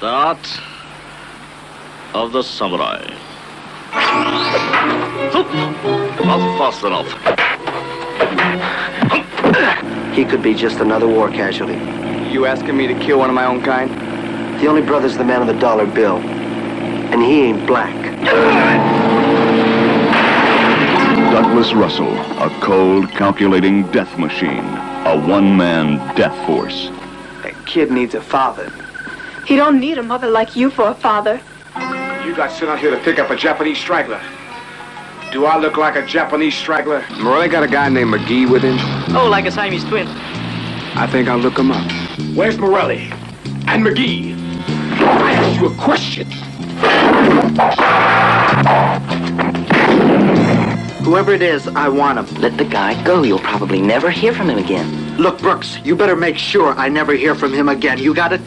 The art of the samurai. Not fast enough. He could be just another war casualty. You asking me to kill one of my own kind? The only brother's the man of the dollar bill. And he ain't black. Douglas Russell, a cold, calculating death machine. A one-man death force. That kid needs a father. He don't need a mother like you for a father. You got sent out here to pick up a Japanese straggler. Do I look like a Japanese straggler? Morelli got a guy named McGee with him. Oh, like a Siamese twin. I think I'll look him up. Where's Morelli? And McGee? I asked you a question. Whoever it is, I want him. Let the guy go. You'll probably never hear from him again. Look, Brooks, you better make sure I never hear from him again. You got it?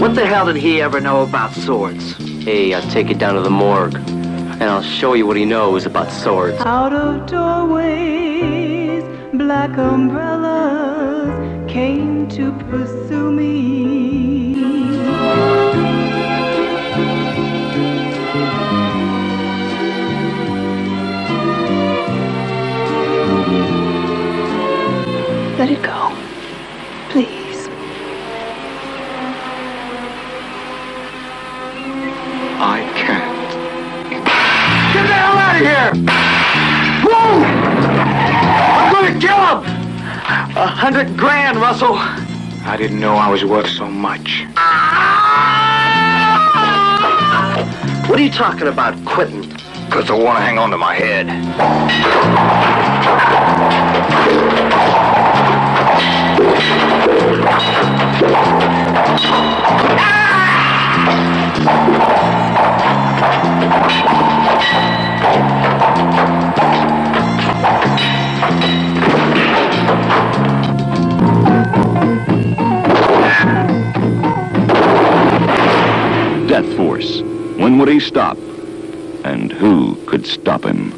What the hell did he ever know about swords? Hey, I'll take you down to the morgue, and I'll show you what he knows about swords. Out of doorways, black umbrellas came to pursue me. Let it go. Please. I can't. Get the hell out of here! Whoa! I'm gonna kill him! A hundred grand, Russell. I didn't know I was worth so much. What are you talking about, quitting? Because I want to hang on to my head. Force. When would he stop? And who could stop him?